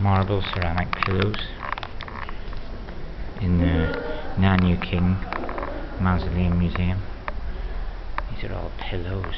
marble ceramic pillows in the Nanyu King Mausoleum Museum. These are all pillows.